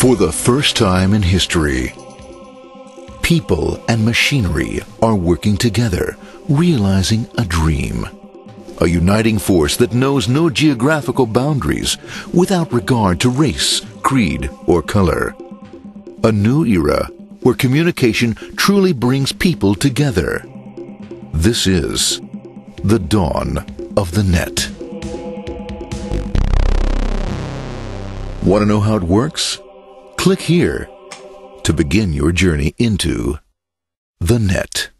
For the first time in history, people and machinery are working together, realizing a dream. A uniting force that knows no geographical boundaries without regard to race, creed, or color. A new era where communication truly brings people together. This is the dawn of the net. Want to know how it works? Click here to begin your journey into the net.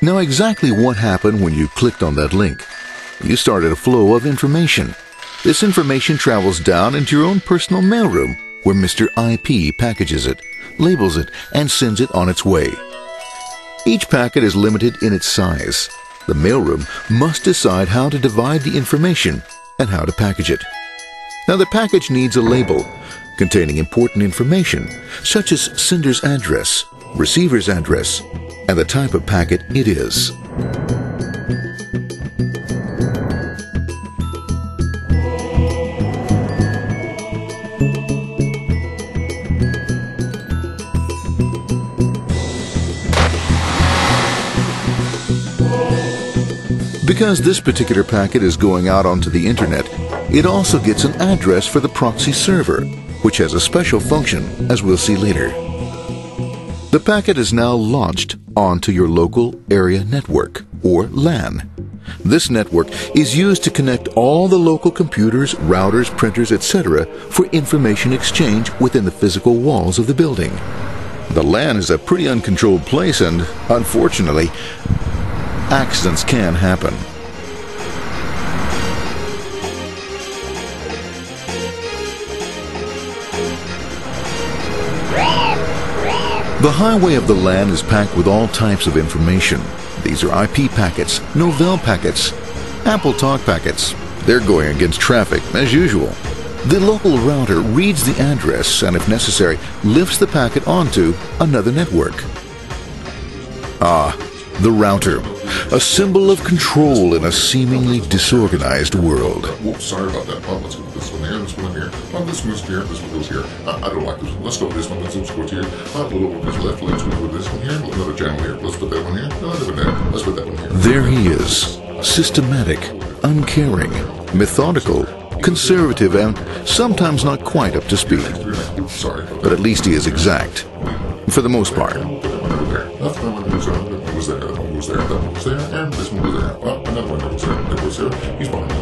Now, exactly what happened when you clicked on that link? You started a flow of information. This information travels down into your own personal mailroom where Mr. IP packages it, labels it, and sends it on its way. Each packet is limited in its size. The mailroom must decide how to divide the information and how to package it. Now the package needs a label containing important information such as sender's address, receiver's address, and the type of packet it is. Because this particular packet is going out onto the internet, it also gets an address for the proxy server, which has a special function, as we'll see later. The packet is now launched onto your local area network, or LAN. This network is used to connect all the local computers, routers, printers, etc. for information exchange within the physical walls of the building. The LAN is a pretty uncontrolled place and, unfortunately, accidents can happen. The highway of the LAN is packed with all types of information. These are IP packets, Novell packets, Apple Talk packets. They're going against traffic, as usual. The local router reads the address and, if necessary, lifts the packet onto another network. Ah, the router, a symbol of control in a seemingly disorganized world. Sorry about that. Oh, go this one here, this one here. Oh, this one here, this one goes here. Uh, I don't like this one. Let's go with this one. Let's go with here. Uh, bit this left. Let's go with this one here. Another channel here. Let's put that one here. Another one there. Let's put that one here. There he is, systematic, uncaring, methodical, conservative, and sometimes not quite up to speed. Sorry. But at least he is exact, for the most part. Put that one over there. That's the one that there. One goes there. That one goes there. That one goes there. And this one goes there. Oh, another one that goes there. That goes there. He's behind.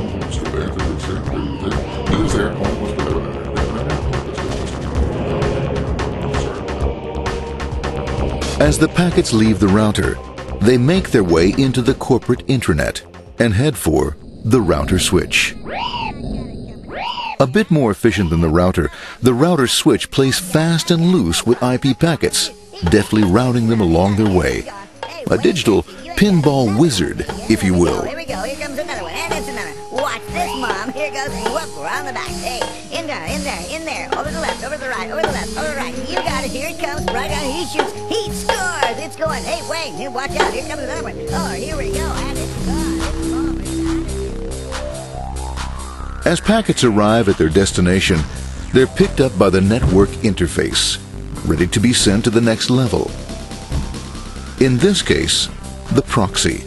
As the packets leave the router, they make their way into the corporate intranet and head for the router switch. A bit more efficient than the router, the router switch plays fast and loose with IP packets, deftly routing them along their way. A digital pinball wizard, if you will. Watch this, Mom. Here goes. Whoop. Around the back. Hey. In there. In there. In there. Over the left. Over the right. Over the left. Over the right. You got it. Here it comes. Right on. He shoots. He scores. It's going. Hey, wait. Here, watch out. Here comes another one. Oh, here we go. And it's gone. As packets arrive at their destination, they're picked up by the network interface, ready to be sent to the next level. In this case, the proxy.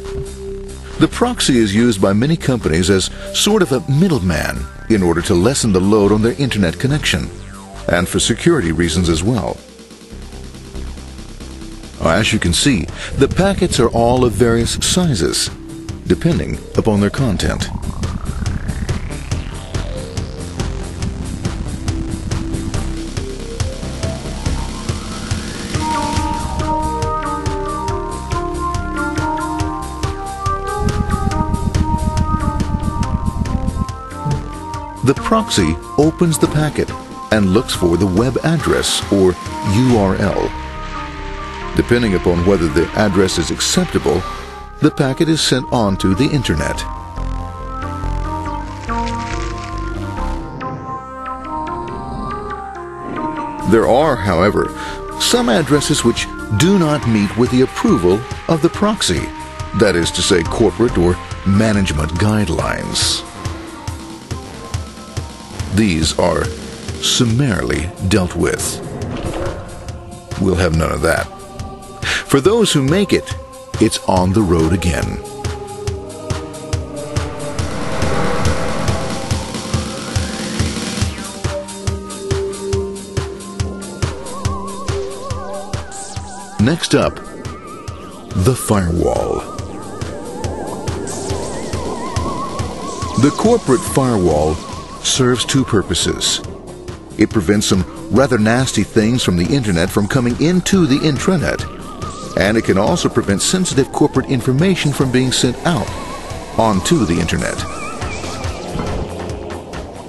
The proxy is used by many companies as sort of a middleman in order to lessen the load on their internet connection, and for security reasons as well. As you can see, the packets are all of various sizes, depending upon their content. The proxy opens the packet and looks for the web address or URL. Depending upon whether the address is acceptable, the packet is sent on to the internet. There are, however, some addresses which do not meet with the approval of the proxy, that is to say, corporate or management guidelines. These are summarily dealt with. We'll have none of that. For those who make it, it's on the road again. Next up, the firewall. The corporate firewall serves two purposes. It prevents some rather nasty things from the internet from coming into the intranet, and it can also prevent sensitive corporate information from being sent out onto the internet.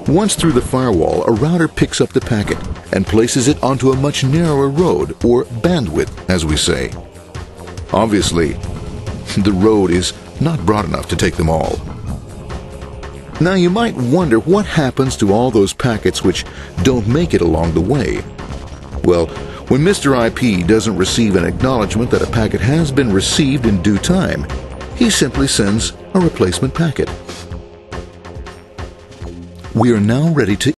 Once through the firewall, a router picks up the packet and places it onto a much narrower road, or bandwidth, as we say. Obviously, the road is not broad enough to take them all. Now you might wonder what happens to all those packets which don't make it along the way. Well, when Mr. IP doesn't receive an acknowledgement that a packet has been received in due time, he simply sends a replacement packet. We are now ready to